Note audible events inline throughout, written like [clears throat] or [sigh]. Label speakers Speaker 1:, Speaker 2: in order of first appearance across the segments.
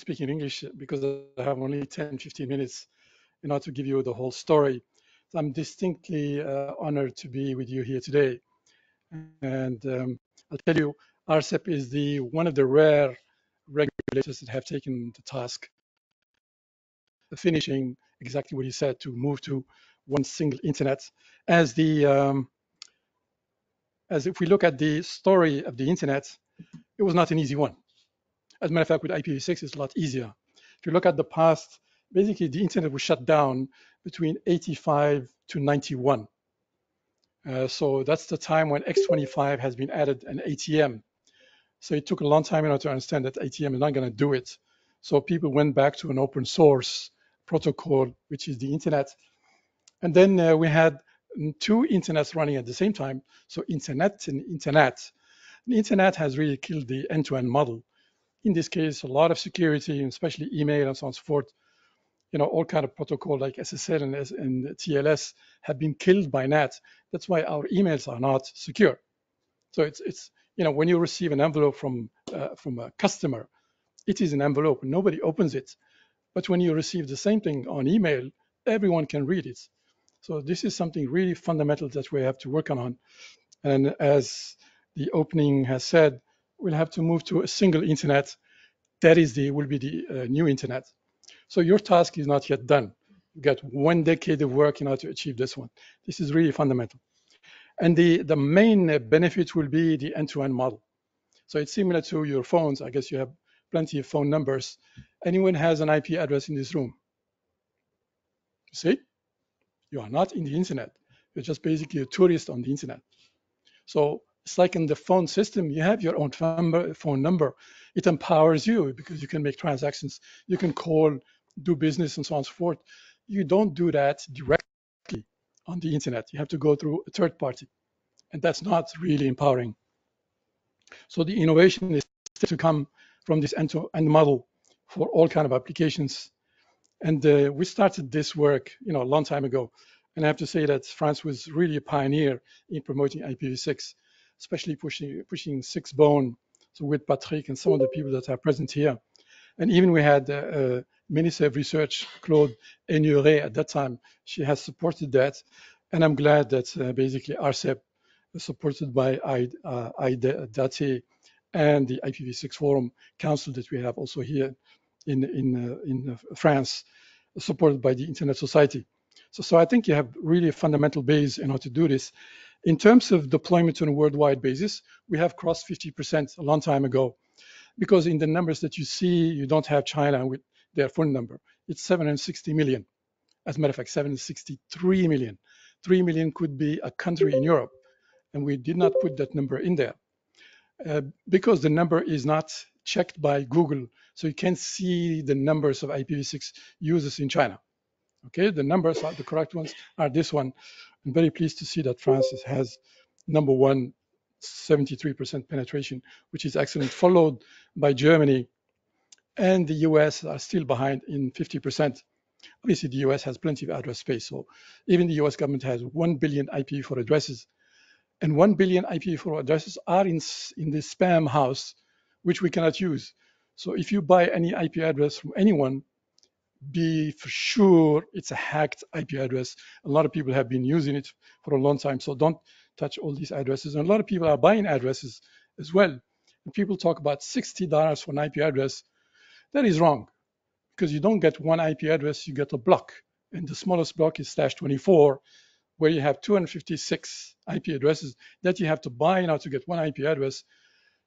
Speaker 1: speak in English because I have only 10, 15 minutes in order to give you the whole story. So I'm distinctly uh, honored to be with you here today. And um, I'll tell you, ARCEP is the one of the rare regulators that have taken the task of finishing exactly what he said to move to one single internet as the um, as if we look at the story of the internet it was not an easy one as a matter of fact with ipv6 it's a lot easier if you look at the past basically the internet was shut down between 85 to 91 uh, so that's the time when x25 has been added an atm so it took a long time in order to understand that ATM is not going to do it. So people went back to an open source protocol, which is the internet. And then uh, we had two internets running at the same time. So internet and internet. The internet has really killed the end-to-end model. In this case, a lot of security, especially email and so on and so forth. You know, all kind of protocol like SSL and, and TLS have been killed by NAT. That's why our emails are not secure. So it's it's you know, when you receive an envelope from uh, from a customer, it is an envelope. Nobody opens it. But when you receive the same thing on email, everyone can read it. So this is something really fundamental that we have to work on. And as the opening has said, we'll have to move to a single internet. That is the will be the uh, new internet. So your task is not yet done. You got one decade of work in order to achieve this one. This is really fundamental. And the, the main benefit will be the end-to-end model. So it's similar to your phones. I guess you have plenty of phone numbers. Anyone has an IP address in this room? See? You are not in the internet. You're just basically a tourist on the internet. So it's like in the phone system, you have your own phone number. It empowers you because you can make transactions, you can call, do business, and so on and so forth. You don't do that directly on the internet. You have to go through a third party, and that's not really empowering. So the innovation is to come from this end-to-end model for all kind of applications. And uh, we started this work, you know, a long time ago. And I have to say that France was really a pioneer in promoting IPv6, especially pushing pushing 6bone. So with Patrick and some of the people that are present here, and even we had uh, uh, Minister of Research, Claudie Haigneré at that time, she has supported that. And I'm glad that uh, basically ARCEP, supported by IDATE uh, and the IPv6 Forum Council that we have also here in, in, uh, in uh, France, supported by the Internet Society. So, so I think you have really a fundamental base in how to do this. In terms of deployment on a worldwide basis, we have crossed 50% a long time ago because in the numbers that you see, you don't have China with their phone number. It's 760 million. As a matter of fact, 763 million. 3 million could be a country in Europe. And we did not put that number in there uh, because the number is not checked by Google. So you can't see the numbers of IPv6 users in China. Okay, the numbers are the correct ones are this one. I'm very pleased to see that France has number one 73% penetration, which is excellent, followed by Germany and the US are still behind in 50%. Obviously, the US has plenty of address space. So even the US government has 1 billion IPv4 addresses. And 1 billion IPv4 addresses are in, in the Spamhaus, which we cannot use. So if you buy any IP address from anyone, be for sure it's a hacked IP address. A lot of people have been using it for a long time. So don't touch all these addresses. And a lot of people are buying addresses as well. And people talk about $60 for an IP address. That is wrong because you don't get one IP address, you get a block. And the smallest block is slash 24, where you have 256 IP addresses that you have to buy now to get one IP address.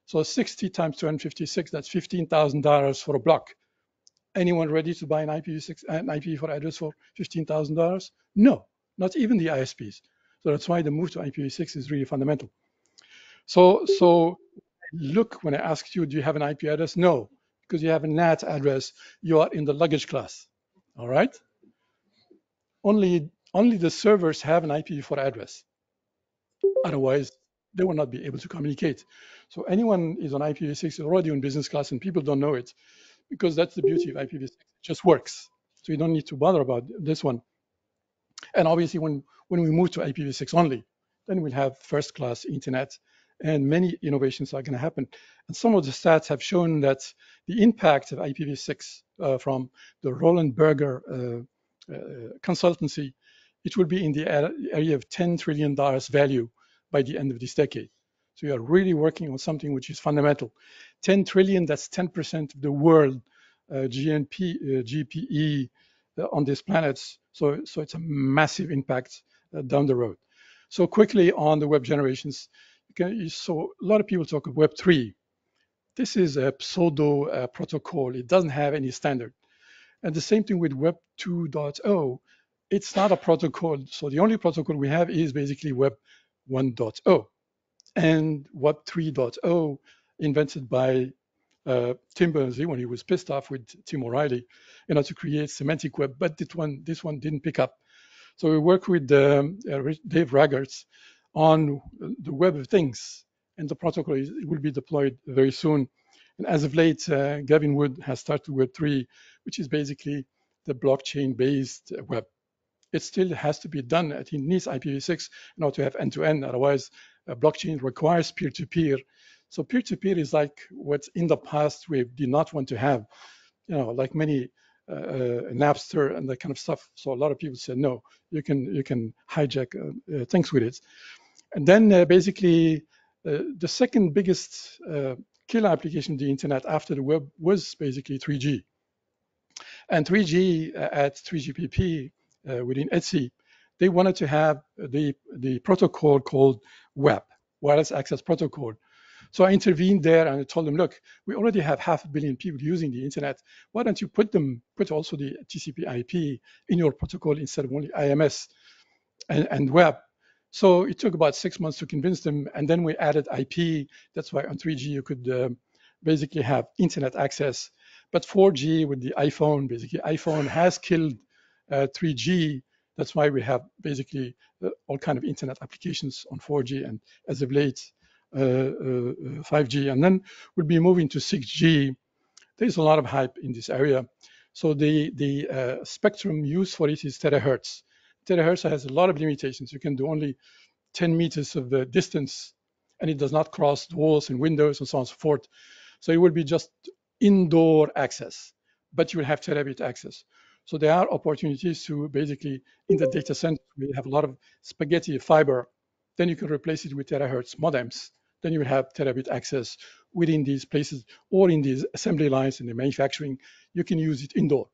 Speaker 1: So 60 times 256, that's $15,000 for a block. Anyone ready to buy an IPv6, an IPv4 address for $15,000? No, not even the ISPs. So that's why the move to IPv6 is really fundamental. So, so look, when I asked you, do you have an IP address? No, because you have a NAT address, you are in the luggage class, all right? Only, only the servers have an IPv4 address. Otherwise, they will not be able to communicate. So anyone is on IPv6 already on business class and people don't know it because that's the beauty of IPv6, it just works. So you don't need to bother about this one. And obviously when when we move to IPv6 only, then we'll have first class internet and many innovations are going to happen. And some of the stats have shown that the impact of IPv6 uh, from the Roland Berger uh, uh, consultancy, it will be in the area of $10 trillion value by the end of this decade. So you are really working on something which is fundamental. 10 trillion, that's 10% of the world uh, GNP, uh, GPE uh, on this planet. So, so it's a massive impact uh, down the road. So quickly on the web generations, you can, so a lot of people talk of Web 3. This is a pseudo uh, protocol. It doesn't have any standard. And the same thing with Web 2.0. It's not a protocol. So the only protocol we have is basically Web 1.0 and Web 3.0 invented by uh, Tim Berners-Lee when he was pissed off with Tim O'Reilly, you know, to create semantic web. But this one, this one didn't pick up. So we work with um, uh, Dave Raggett on the web of things, and the protocol is, will be deployed very soon. And as of late, uh, Gavin Wood has started Web3, which is basically the blockchain-based web. It still has to be done. It needs IPv6 in order to have end-to-end. Otherwise, blockchain requires peer-to-peer. So peer-to-peer is like what in the past we did not want to have, you know, like many uh, uh, Napster and that kind of stuff. So a lot of people said, no, you can you can hijack uh, uh things with it. And then uh, basically uh, the second biggest killer application of the internet after the web was basically 3G. And 3G at 3GPP within ETSI, they wanted to have the, the protocol called WAP, Wireless Access Protocol. So I intervened there and I told them, look, we already have half a billion people using the internet. Why don't you put them, put also the TCP IP in your protocol instead of only IMS and, and web? So it took about six months to convince them. And then we added IP. That's why on 3G you could um, basically have internet access. But 4G with the iPhone, basically iPhone has killed uh, 3G that's why we have basically uh, all kind of internet applications on 4G and as of late, uh, 5G. Uh, and then we'll be moving to 6G. There's a lot of hype in this area. So the, the uh, spectrum used for it is terahertz. Terahertz has a lot of limitations. You can do only 10 meters of the distance and it does not cross walls and windows and so on and so forth. So it will be just indoor access, but you will have terabit access. So there are opportunities to basically, in the data center, we have a lot of spaghetti fiber. Then you can replace it with terahertz modems. Then you will have terabit access within these places or in these assembly lines in the manufacturing. You can use it indoor.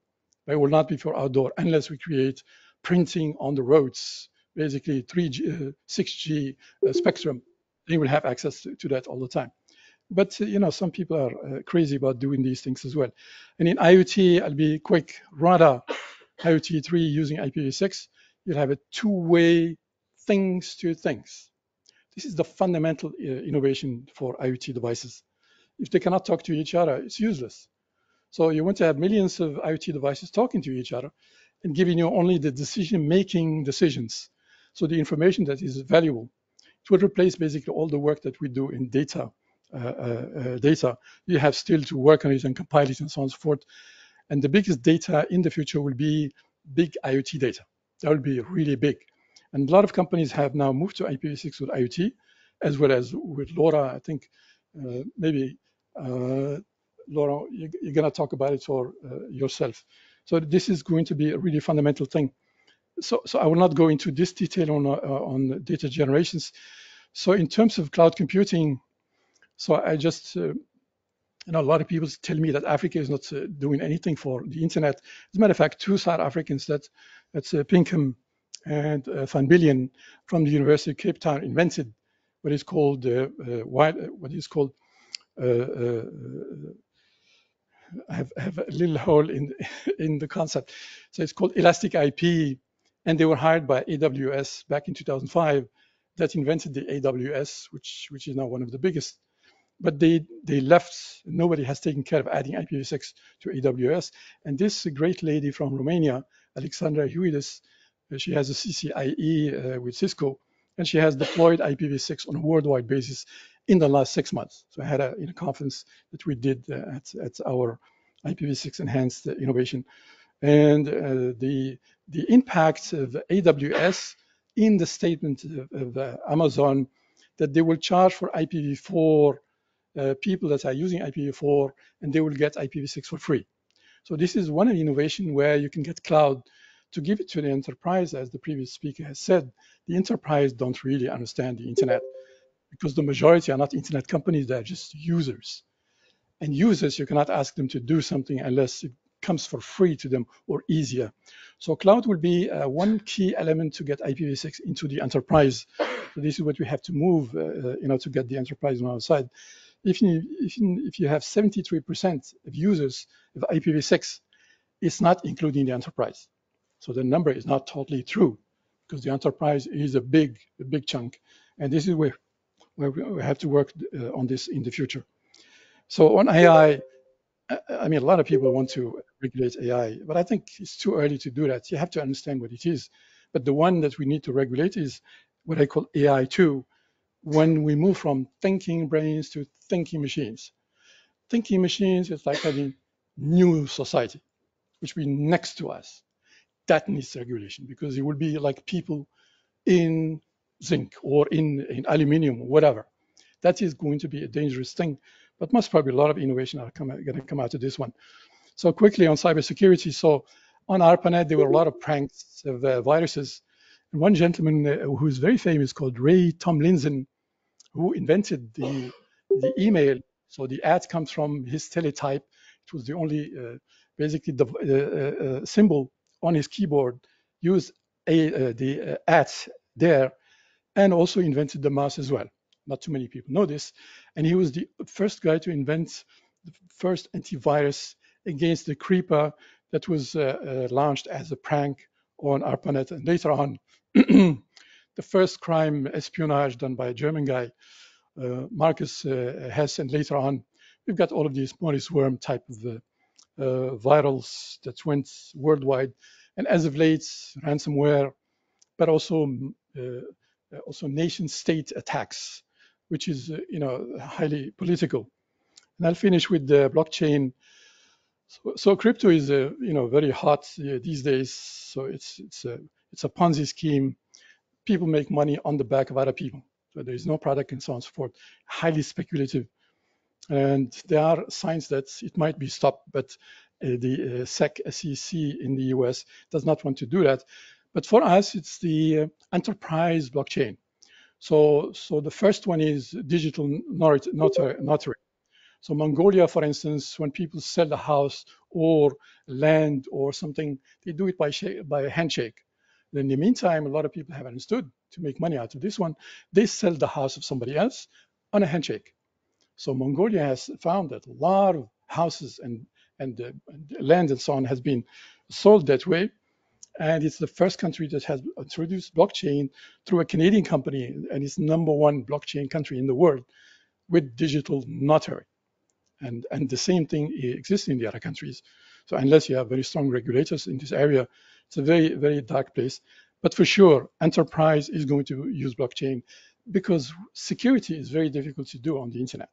Speaker 1: But it will not be for outdoor unless we create printing on the roads, basically 3G, uh, 6G uh, spectrum. You will have access to, to that all the time. But you know, some people are uh, crazy about doing these things as well. And in IoT, I'll be quick. RADA IoT 3 using IPv6, you'll have a two-way things to things. This is the fundamental uh, innovation for IoT devices. If they cannot talk to each other, it's useless. So you want to have millions of IoT devices talking to each other and giving you only the decision-making decisions. So the information that is valuable. It will replace basically all the work that we do in data data. You have still to work on it and compile it and so on and so forth. And the biggest data in the future will be big IoT data. That will be really big. And a lot of companies have now moved to IPv6 with IoT, as well as with LoRa. I think uh, maybe uh, Laura, you, are going to talk about it for uh, yourself. So this is going to be a really fundamental thing. So, so I will not go into this detail on on data generations. So in terms of cloud computing, so I just, uh, you know, a lot of people tell me that Africa is not uh, doing anything for the internet. As a matter of fact, two South Africans, that, that's uh, Pinkham and uh, Van Biljon from the University of Cape Town invented what is called, uh, uh, what is called, I have, have, a little hole in, [laughs] in the concept. So it's called Elastic IP, and they were hired by AWS back in 2005 that invented the AWS, which, which is now one of the biggest but they they left. Nobody has taken care of adding IPv6 to AWS. And this great lady from Romania, Alexandra Huides, uh, she has a CCIE uh, with Cisco, and she has deployed IPv6 on a worldwide basis in the last six months. So I had a, in a conference that we did uh, at, at our IPv6 enhanced innovation, and uh, the the impact of AWS in the statement of, of uh, Amazon that they will charge for IPv4 uh, people that are using IPv4 and they will get IPv6 for free. So this is one innovation where you can get cloud to give it to the enterprise, as the previous speaker has said, the enterprise don't really understand the internet because the majority are not internet companies, they're just users. And users, you cannot ask them to do something unless it comes for free to them or easier. So cloud will be uh, one key element to get IPv6 into the enterprise. So this is what we have to move, uh, uh, you know, to get the enterprise on our side. If if you have 73% of users of IPv6, it's not including the enterprise. So the number is not totally true because the enterprise is a big, a big chunk. And this is where, where we have to work uh, on this in the future. So on AI, I mean, a lot of people want to regulate AI, but I think it's too early to do that. You have to understand what it is. But the one that we need to regulate is what I call AI2, when we move from thinking brains to thinking machines. Thinking machines is like having new society, which will be next to us that needs regulation because it will be like people in zinc or in, in aluminium whatever. That is going to be a dangerous thing, but most probably a lot of innovation are going to come out of this one. So quickly on cybersecurity. So on ARPANET, there were a lot of pranks of uh, viruses. And one gentleman uh, who is very famous called Ray Tomlinson, who invented the, the email. So the ad comes from his teletype. It was the only, uh, basically the uh, uh, symbol on his keyboard, used a, uh, the uh, at there, and also invented the mouse as well. Not too many people know this. And he was the first guy to invent the first antivirus against the creeper that was uh, uh, launched as a prank on ARPANET. And later on, [clears throat] the first crime espionage done by a German guy, uh, Markus uh, Hess, and later on, we've got all of these Morris worm type of uh, virals that went worldwide, and as of late, ransomware, but also uh, also nation-state attacks, which is uh, you know highly political. And I'll finish with the blockchain. So, so crypto is uh, you know very hot uh, these days. So it's it's a it's a Ponzi scheme. People make money on the back of other people. So there is no product and so on and so forth. Highly speculative. And there are signs that it might be stopped, but uh, the uh, SEC, SEC in the US does not want to do that. But for us, it's the uh, enterprise blockchain. So, so the first one is digital notary. So Mongolia, for instance, when people sell a house or land or something, they do it by, by a handshake. In the meantime, a lot of people have understood to make money out of this one, they sell the house of somebody else on a handshake. So Mongolia has found that a lot of houses and, and, uh, and land and so on has been sold that way. And it's the first country that has introduced blockchain through a Canadian company, and it's number one blockchain country in the world with digital notary. And, and the same thing exists in the other countries. So unless you have very strong regulators in this area, it's a very, very dark place. But for sure, enterprise is going to use blockchain because security is very difficult to do on the internet.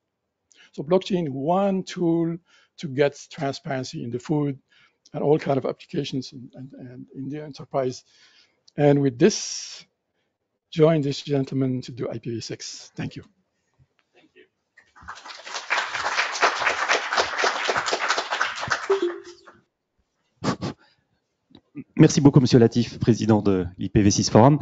Speaker 1: So blockchain, one tool to get transparency in the food and all kind of applications and, and, and in the enterprise. And with this, join this gentleman to do IPv6. Thank you. Thank you.
Speaker 2: Merci beaucoup, Monsieur Latif, président de l'IPv6 Forum.